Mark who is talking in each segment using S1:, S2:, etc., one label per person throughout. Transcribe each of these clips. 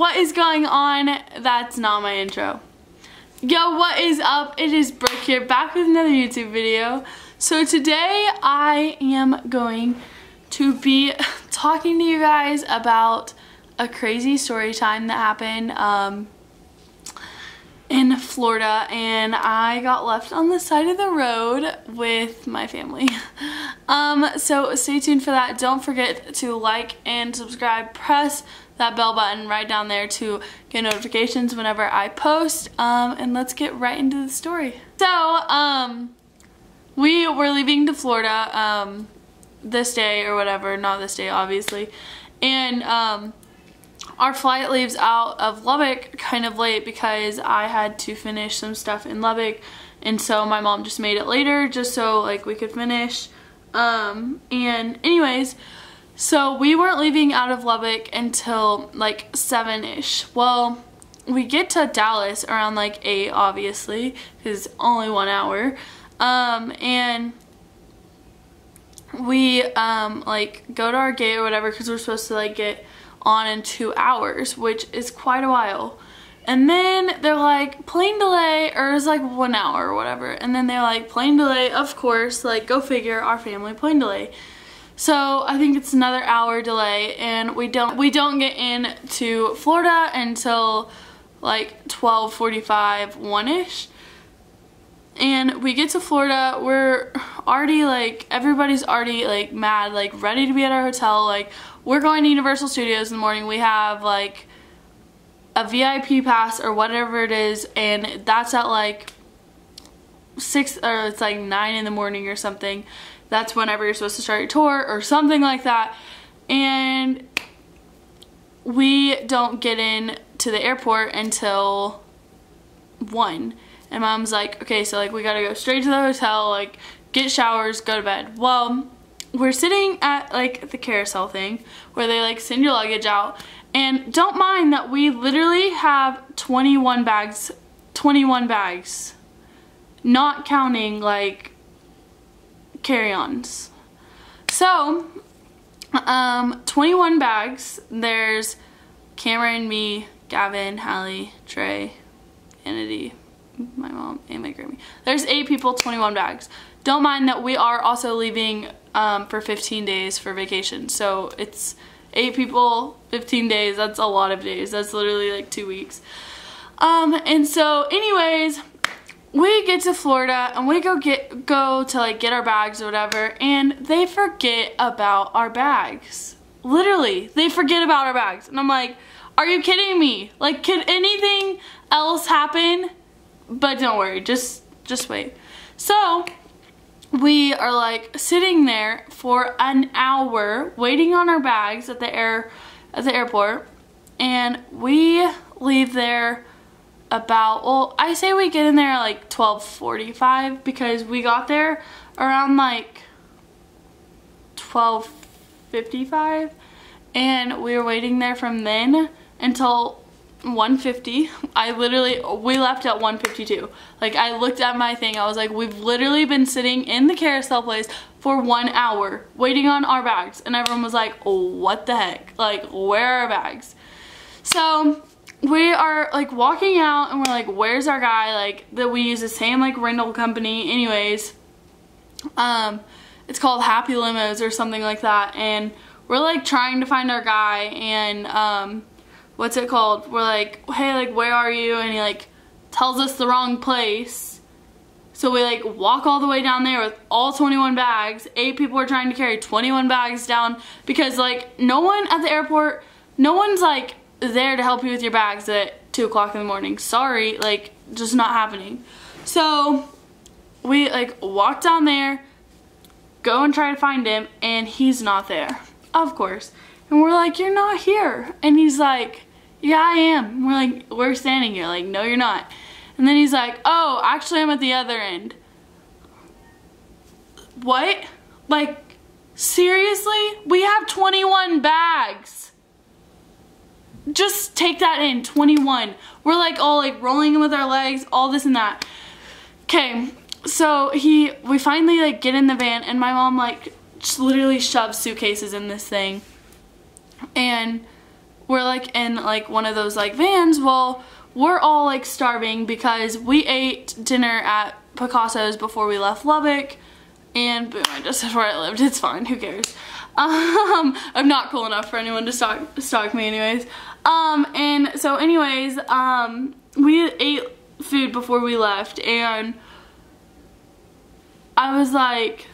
S1: what is going on? That's not my intro. Yo, what is up? It is Brooke here, back with another YouTube video. So today I am going to be talking to you guys about a crazy story time that happened um, in Florida and I got left on the side of the road with my family. Um, so stay tuned for that. Don't forget to like and subscribe. Press that bell button right down there to get notifications whenever I post. Um, and let's get right into the story. So, um, we were leaving to Florida um, this day or whatever. Not this day, obviously. And um, our flight leaves out of Lubbock kind of late because I had to finish some stuff in Lubbock and so my mom just made it later just so like we could finish um, and anyways, so we weren't leaving out of Lubbock until like 7-ish. Well, we get to Dallas around like 8 obviously, because only one hour. Um, and we um, like go to our gate or whatever because we're supposed to like get on in two hours, which is quite a while. And then they're like, plane delay, or it's like one hour or whatever. And then they're like, plane delay, of course, like go figure, our family plane delay. So I think it's another hour delay and we don't we don't get in to Florida until like 12:45 1ish. And we get to Florida, we're already like everybody's already like mad, like ready to be at our hotel. Like we're going to Universal Studios in the morning. We have like a VIP pass or whatever it is and that's at like 6 or it's like 9 in the morning or something. That's whenever you're supposed to start your tour or something like that. And we don't get in to the airport until 1. And mom's like, okay, so like we gotta go straight to the hotel, like get showers, go to bed. Well, we're sitting at like the carousel thing where they like send your luggage out and don't mind that we literally have 21 bags, 21 bags, not counting like carry-ons. So, um, 21 bags. There's Cameron, me, Gavin, Hallie, Trey, Kennedy, my mom, and my Grammy. There's eight people, 21 bags. Don't mind that we are also leaving um, for 15 days for vacation. So it's eight people, 15 days. That's a lot of days. That's literally like two weeks. Um, and so anyways, we get to Florida and we go get go to like get our bags or whatever and they forget about our bags. Literally, they forget about our bags. And I'm like, are you kidding me? Like, can anything else happen? But don't worry, just just wait. So, we are like sitting there for an hour waiting on our bags at the air at the airport and we leave there about well I say we get in there at like 12:45 because we got there around like 12:55 and we were waiting there from then until 150 I literally we left at 152 like I looked at my thing. I was like we've literally been sitting in the carousel place for one hour waiting on our bags. And everyone was like what the heck? Like where are our bags? So we are like walking out and we're like where's our guy like that we use the same like rental company anyways um it's called happy limos or something like that and we're like trying to find our guy and um what's it called? We're like, hey, like, where are you? And he like tells us the wrong place. So we like walk all the way down there with all 21 bags. Eight people are trying to carry 21 bags down because like no one at the airport, no one's like there to help you with your bags at 2 o'clock in the morning. Sorry, like just not happening. So we like walk down there, go and try to find him, and he's not there. Of course. And we're like, you're not here. And he's like, yeah, I am. We're like, we're standing here. Like, no, you're not. And then he's like, oh, actually, I'm at the other end. What? Like, seriously? We have 21 bags. Just take that in, 21. We're like all like rolling with our legs, all this and that. Okay, so he, we finally like get in the van and my mom like literally shoves suitcases in this thing. And we're like in like one of those like vans. Well, we're all like starving because we ate dinner at Picasso's before we left Lubbock. And boom, I just said where I lived. It's fine. Who cares? Um, I'm not cool enough for anyone to stalk, stalk me anyways. Um, and so anyways, um, we ate food before we left and I was like,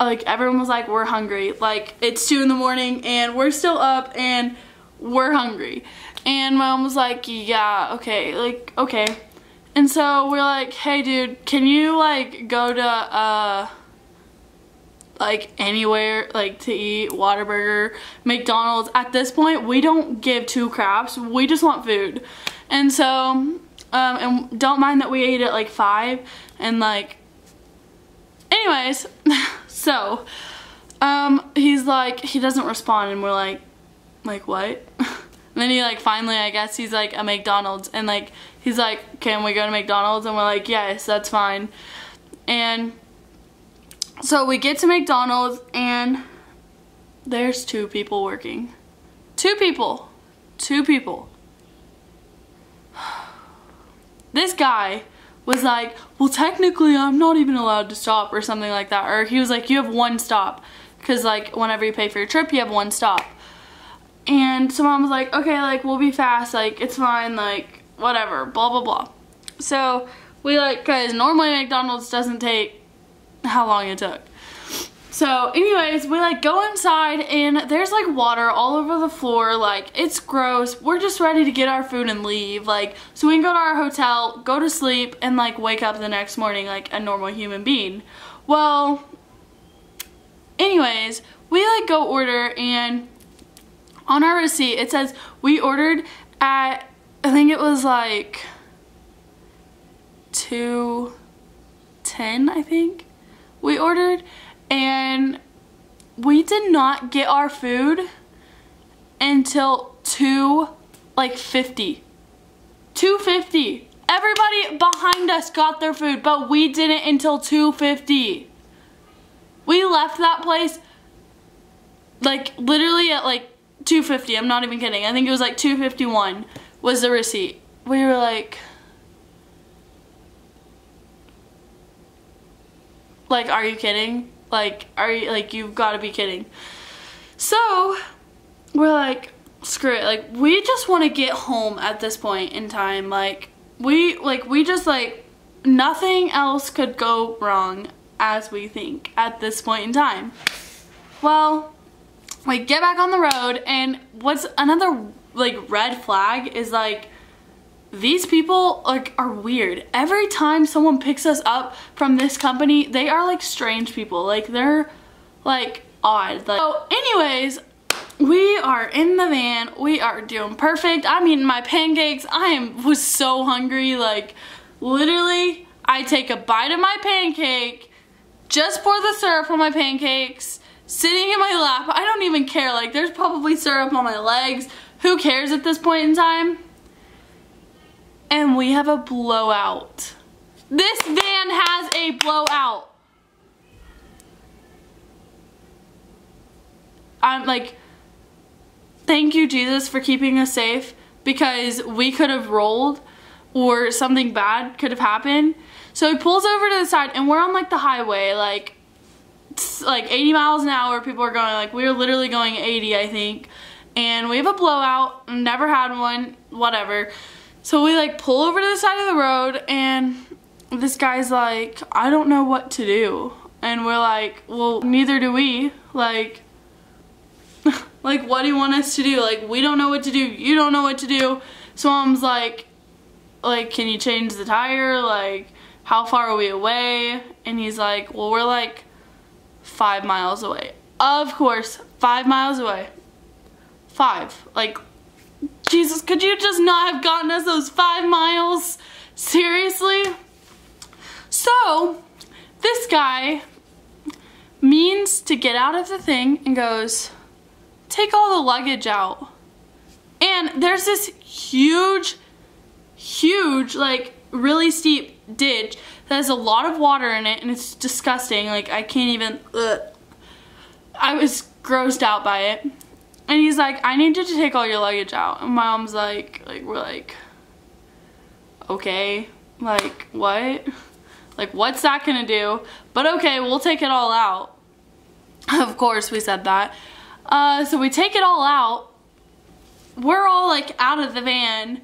S1: like everyone was like, we're hungry. Like it's two in the morning and we're still up and we're hungry. And my mom was like, yeah, okay, like, okay. And so we're like, hey dude, can you like go to, uh, like anywhere like to eat Whataburger, McDonald's. At this point, we don't give two craps. We just want food. And so, um, and don't mind that we ate at like five and like, anyways, so, um, he's like, he doesn't respond and we're like, like what? and then he like finally, I guess he's like a McDonald's and like, he's like, can we go to McDonald's? And we're like, yes, that's fine. And so we get to McDonald's and there's two people working. Two people. Two people. This guy was like, well technically I'm not even allowed to stop or something like that. Or he was like, you have one stop. Because like whenever you pay for your trip, you have one stop. And so mom was like, okay, like we'll be fast, like it's fine, like whatever, blah, blah, blah. So we like, cause normally McDonald's doesn't take how long it took. So anyways, we like go inside and there's like water all over the floor. Like it's gross. We're just ready to get our food and leave. Like so we can go to our hotel, go to sleep and like wake up the next morning like a normal human being. Well, anyways, we like go order and on our receipt it says we ordered at I think it was like 210 I think we ordered and we did not get our food until 2 like 50 250 everybody behind us got their food but we didn't until 250 we left that place like literally at like 250 I'm not even kidding. I think it was like 251 was the receipt. We were like like are you kidding like, are you, like, you've got to be kidding. So, we're like, screw it. Like, we just want to get home at this point in time. Like, we, like, we just, like, nothing else could go wrong as we think at this point in time. Well, we get back on the road and what's another, like, red flag is, like, these people like are weird. Every time someone picks us up from this company, they are like strange people. Like they're like odd. Like, so anyways, we are in the van. We are doing perfect. I'm eating my pancakes. I am was so hungry. Like literally, I take a bite of my pancake, just pour the syrup on my pancakes, sitting in my lap. I don't even care. Like there's probably syrup on my legs. Who cares at this point in time? And we have a blowout. This van has a blowout. I'm like, thank you Jesus for keeping us safe because we could have rolled or something bad could have happened. So he pulls over to the side and we're on like the highway, like like 80 miles an hour. People are going like, we are literally going 80, I think. And we have a blowout, never had one, whatever. So we like pull over to the side of the road and this guy's like, I don't know what to do. And we're like, well, neither do we. Like, like what do you want us to do? Like, we don't know what to do. You don't know what to do. So mom's like, like, can you change the tire? Like, how far are we away? And he's like, well, we're like five miles away. Of course, five miles away. Five. Like, Jesus, could you just not have gotten us those five miles? Seriously? So, this guy means to get out of the thing and goes, take all the luggage out. And there's this huge, huge, like really steep ditch that has a lot of water in it and it's disgusting. Like I can't even, ugh. I was grossed out by it. And he's like, I need you to take all your luggage out. And mom's like, like we're like, okay, like what? Like what's that gonna do? But okay, we'll take it all out. Of course we said that. Uh, so we take it all out. We're all like out of the van.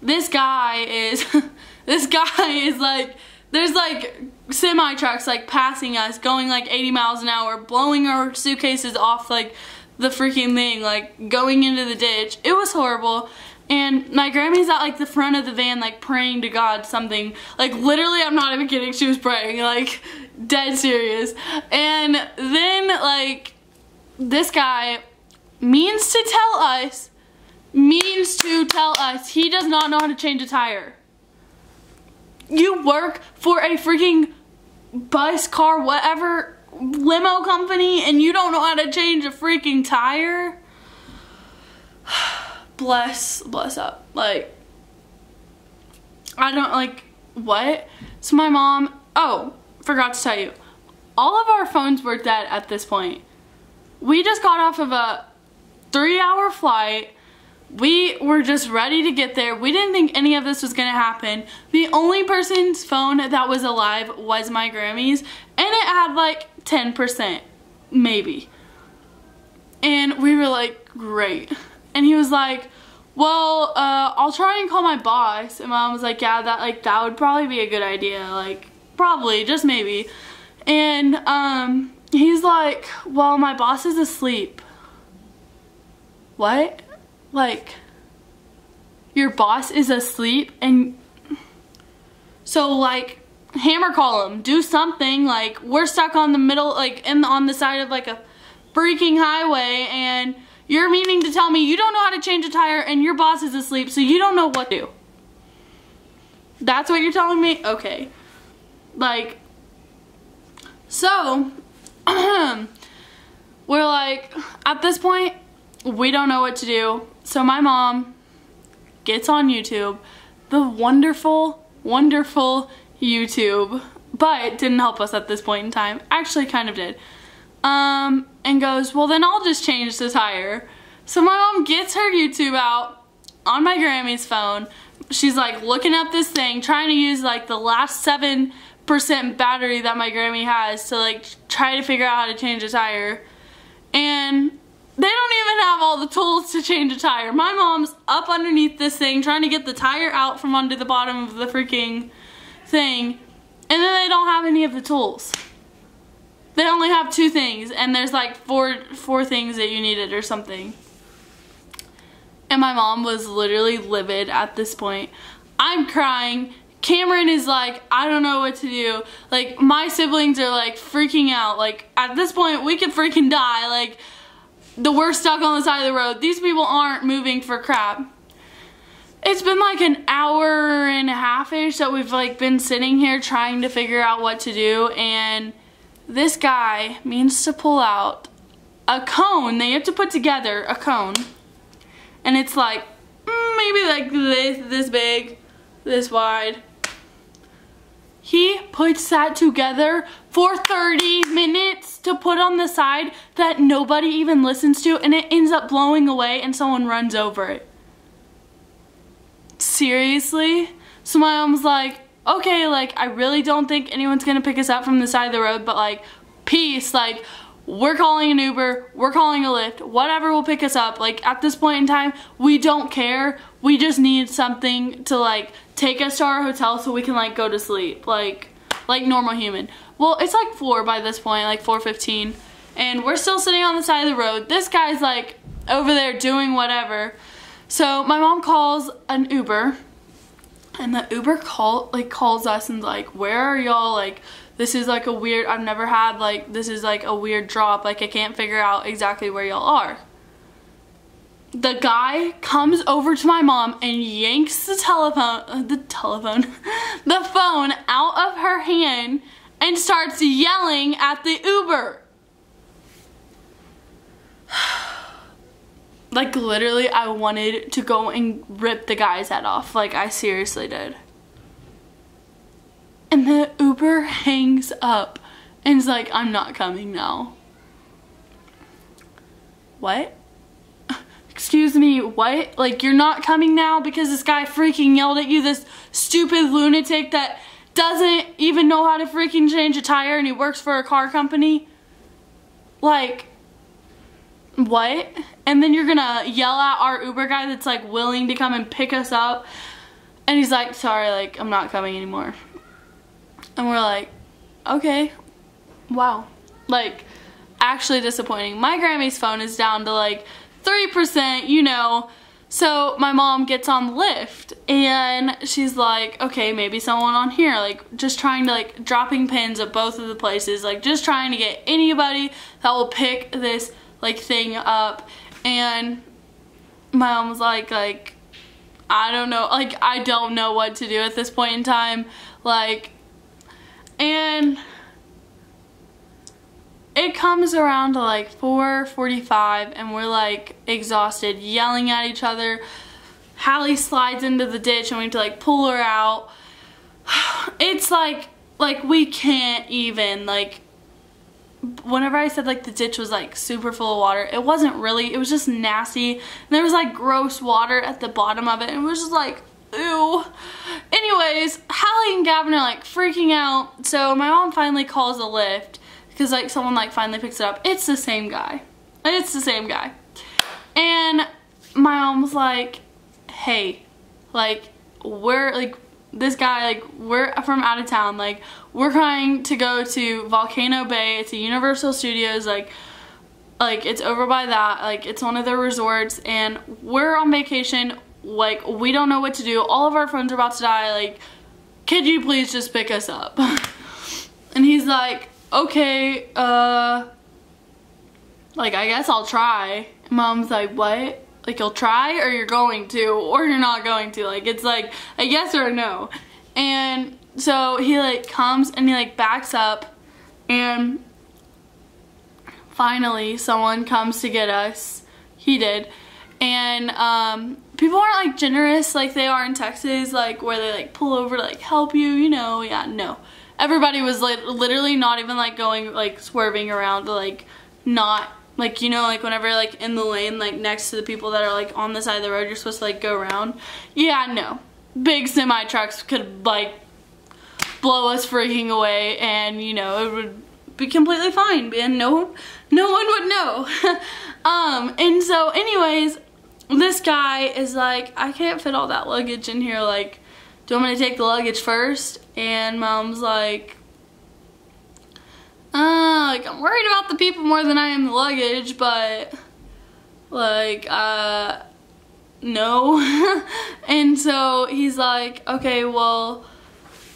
S1: This guy is, this guy is like, there's like semi trucks like passing us going like 80 miles an hour blowing our suitcases off like the freaking thing like going into the ditch. It was horrible. And my Grammy's at like the front of the van like praying to God something. Like literally I'm not even kidding. She was praying like dead serious. And then like this guy means to tell us means to tell us. He does not know how to change a tire. You work for a freaking bus, car, whatever limo company and you don't know how to change a freaking tire? bless, bless up. Like, I don't like, what? So my mom, oh, forgot to tell you. All of our phones were dead at this point. We just got off of a three hour flight we were just ready to get there. We didn't think any of this was gonna happen. The only person's phone that was alive was my Grammy's and it had like 10%, maybe. And we were like, great. And he was like, well, uh, I'll try and call my boss. And mom was like, yeah, that like that would probably be a good idea. Like, probably, just maybe. And um, he's like, well, my boss is asleep. What? Like your boss is asleep and so like hammer call him. Do something. Like we're stuck on the middle like in the, on the side of like a freaking highway and you're meaning to tell me you don't know how to change a tire and your boss is asleep so you don't know what to do. That's what you're telling me? Okay. Like so we're like at this point we don't know what to do so my mom gets on YouTube, the wonderful, wonderful YouTube, but didn't help us at this point in time. Actually kind of did. Um, and goes, well then I'll just change the tire. So my mom gets her YouTube out on my Grammy's phone. She's like looking up this thing, trying to use like the last 7% battery that my Grammy has to like try to figure out how to change a tire. And have all the tools to change a tire. My mom's up underneath this thing trying to get the tire out from under the bottom of the freaking thing. And then they don't have any of the tools. They only have two things and there's like four four things that you needed or something. And my mom was literally livid at this point. I'm crying. Cameron is like, I don't know what to do. Like, my siblings are like freaking out. Like, at this point, we could freaking die. Like, the we're stuck on the side of the road. These people aren't moving for crap. It's been like an hour and a half-ish that we've like been sitting here trying to figure out what to do and this guy means to pull out a cone. They have to put together a cone and it's like mm, maybe like this, this big, this wide. He puts that together for 30 minutes to put on the side that nobody even listens to and it ends up blowing away and someone runs over it. Seriously? So my mom's like, okay, like I really don't think anyone's gonna pick us up from the side of the road, but like, peace, like, we're calling an Uber, we're calling a Lyft, whatever will pick us up. Like at this point in time, we don't care. We just need something to like take us to our hotel so we can like go to sleep. Like like normal human. Well, it's like 4 by this point, like 4.15. And we're still sitting on the side of the road. This guy's like over there doing whatever. So my mom calls an Uber. And the Uber call like calls us and like, where are y'all? Like, this is like a weird, I've never had like, this is like a weird drop. Like I can't figure out exactly where y'all are. The guy comes over to my mom and yanks the telephone, uh, the telephone, the phone out of her hand and starts yelling at the Uber. like literally I wanted to go and rip the guy's head off. Like I seriously did. And the Uber hangs up and is like, I'm not coming now. What? Excuse me, what? Like, you're not coming now because this guy freaking yelled at you, this stupid lunatic that doesn't even know how to freaking change a tire and he works for a car company? Like, what? And then you're gonna yell at our Uber guy that's like willing to come and pick us up. And he's like, sorry, like, I'm not coming anymore. And we're like, okay, wow. Like, actually disappointing. My Grammy's phone is down to like 3%, you know. So my mom gets on the Lyft and she's like, okay, maybe someone on here, like just trying to like dropping pins at both of the places, like just trying to get anybody that will pick this like thing up. And my mom was like, like, I don't know, like I don't know what to do at this point in time. Like, and it comes around to like 4.45 and we're like exhausted, yelling at each other. Hallie slides into the ditch and we have to like pull her out. It's like, like we can't even like, whenever I said like the ditch was like super full of water, it wasn't really, it was just nasty. And there was like gross water at the bottom of it and it was just like, ew. Anyways, Hallie and Gavin are like freaking out. So my mom finally calls a Lyft because like someone like finally picks it up. It's the same guy. It's the same guy. And my mom was like, hey, like we're like this guy like we're from out of town. Like we're trying to go to Volcano Bay. It's a Universal Studios. Like like it's over by that. Like it's one of their resorts. And we're on vacation. Like we don't know what to do. All of our friends are about to die. Like could you please just pick us up? And he's like okay, uh, like, I guess I'll try. Mom's like, what? Like, you'll try or you're going to or you're not going to. Like, it's like a yes or a no. And so he, like, comes and he, like, backs up and finally someone comes to get us. He did. And, um, people aren't, like, generous like they are in Texas, like, where they, like, pull over to, like, help you, you know. Yeah, no everybody was like literally not even like going like swerving around like not like you know like whenever like in the lane like next to the people that are like on the side of the road you're supposed to like go around. Yeah no big semi trucks could like blow us freaking away and you know it would be completely fine and no no one would know. Um and so anyways this guy is like I can't fit all that luggage in here like do you want me to take the luggage first? And mom's like, uh, like I'm worried about the people more than I am the luggage, but like, uh, no. and so he's like, okay, well,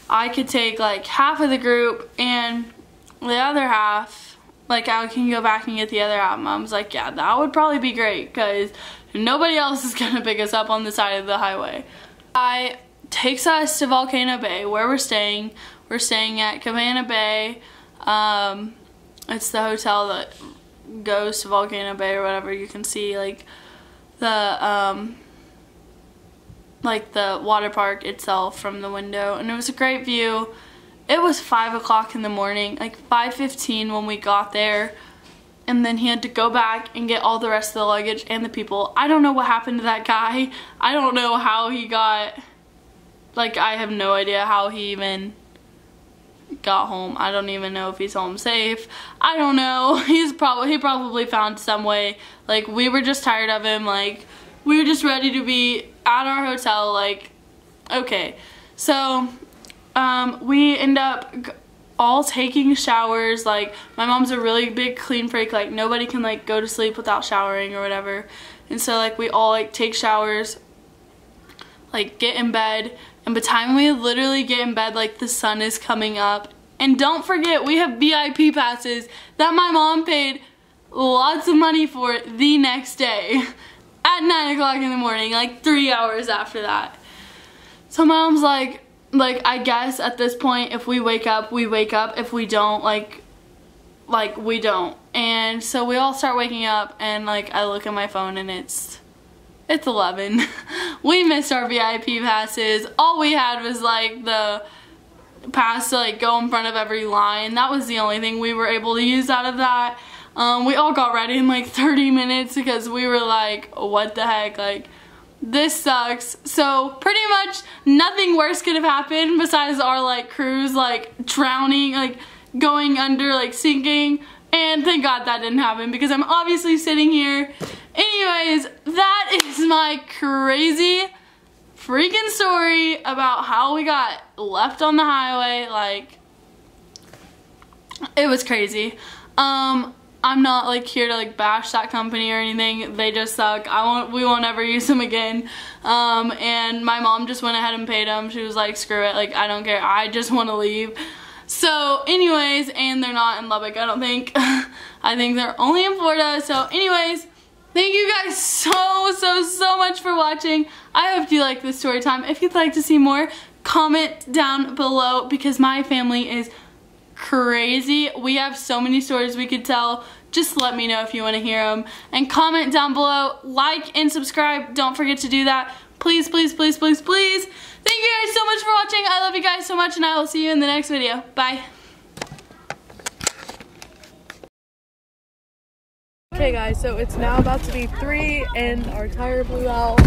S1: I could take like half of the group and the other half, like I can go back and get the other half. Mom's like, yeah, that would probably be great because nobody else is gonna pick us up on the side of the highway. I takes us to Volcano Bay where we're staying. We're staying at Cabana Bay. Um, it's the hotel that goes to Volcano Bay or whatever. You can see like the um, like the water park itself from the window and it was a great view. It was 5 o'clock in the morning, like 5.15 when we got there and then he had to go back and get all the rest of the luggage and the people. I don't know what happened to that guy. I don't know how he got like I have no idea how he even got home. I don't even know if he's home safe. I don't know. He's probably he probably found some way. Like we were just tired of him. Like we were just ready to be at our hotel. Like okay, so um, we end up all taking showers. Like my mom's a really big clean freak. Like nobody can like go to sleep without showering or whatever. And so like we all like take showers, like get in bed, and by the time we literally get in bed, like the sun is coming up. And don't forget, we have VIP passes that my mom paid lots of money for the next day at 9 o'clock in the morning, like three hours after that. So mom's like, like I guess at this point, if we wake up, we wake up. If we don't, like, like we don't. And so we all start waking up and like I look at my phone and it's it's 11. we missed our VIP passes. All we had was like the pass to like go in front of every line. That was the only thing we were able to use out of that. Um, we all got ready in like 30 minutes because we were like, what the heck, like, this sucks. So pretty much nothing worse could have happened besides our like cruise like drowning, like going under, like sinking. And thank God that didn't happen because I'm obviously sitting here. Anyways, that is my crazy freaking story about how we got left on the highway. Like, it was crazy. Um, I'm not like here to like bash that company or anything. They just suck. I won't. We won't ever use them again. Um, and my mom just went ahead and paid them. She was like, "Screw it. Like I don't care. I just want to leave." So, anyways, and they're not in Lubbock. I don't think. I think they're only in Florida. So, anyways. Thank you guys so, so, so much for watching. I hope you like this story time. If you'd like to see more, comment down below because my family is crazy. We have so many stories we could tell. Just let me know if you want to hear them. And comment down below. Like and subscribe. Don't forget to do that. Please, please, please, please, please. Thank you guys so much for watching. I love you guys so much and I will see you in the next video. Bye.
S2: Okay guys, so it's now about to be three and our tire blew out.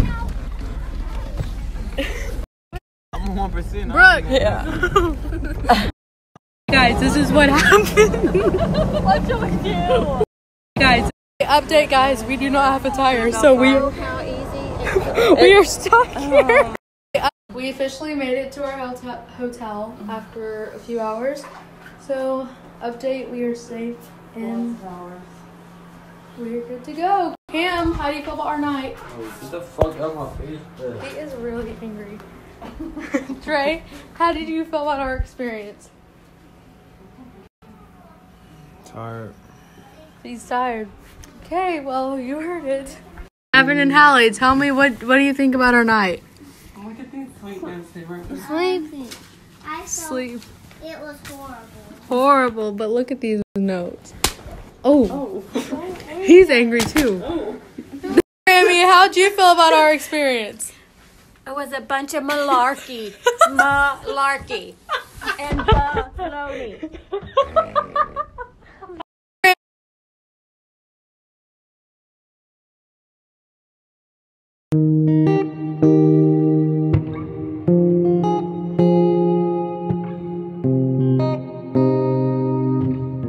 S3: I'm one percent.
S2: Brooke! Yeah. guys, this is what happened. what do we do? Guys, update guys, we do not have a tire, so we
S4: how easy
S2: we are stuck uh, here. We officially made it to our hotel hotel after a few hours. So, update, we are safe and we're good to go. Cam, how do you feel about our night?
S3: Oh, get the fuck out my face.
S2: He is really angry. Trey, how did you feel about our experience?
S3: Tired.
S2: He's tired. Okay, well, you heard it. Evan and Hallie, tell me what what do you think about our night?
S3: Look at these. They were
S4: Sleeping. I
S2: Sleep.
S4: it was horrible.
S2: Horrible, but look at these notes. Oh, he's angry too. Grammy, how'd you feel about our experience?
S5: It was a bunch of malarkey. malarkey. And uh, baloney.